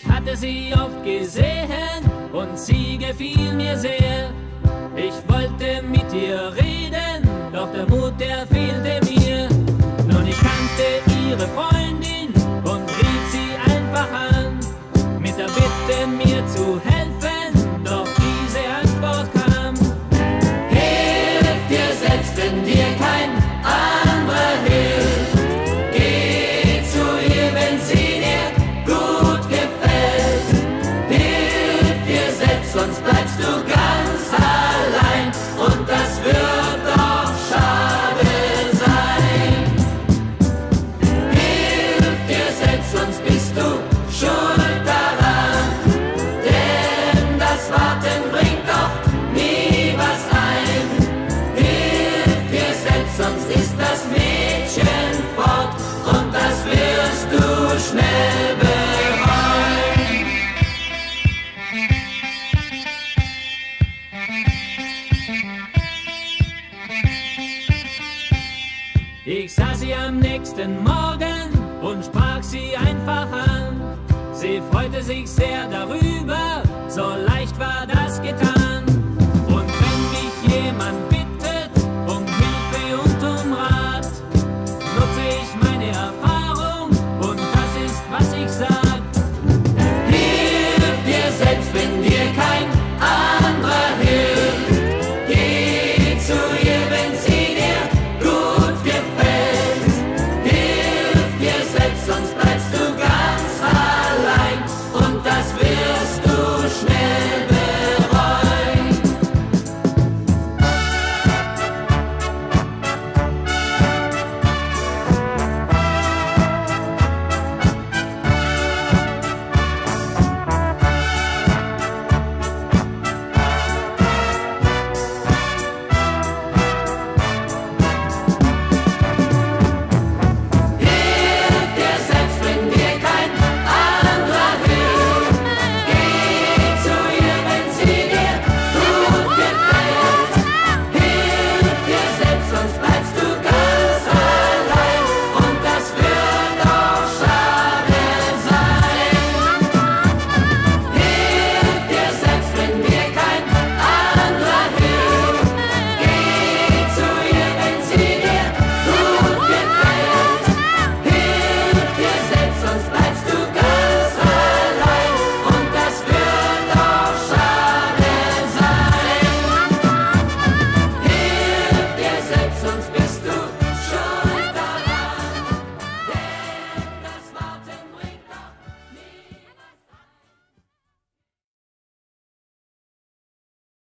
hatte sie oft gesehen und sie gefiel mir sehr. Ich wollte mit ihr reden, doch der Mut, der fehlte mir. Nun, ich kannte ihre Freundin und rief sie einfach an, mit der Bitte, mir zu helfen, sun's back. Ich sah sie am nächsten Morgen und sprach sie einfach an. Sie freute sich sehr darüber, so leicht war das getan.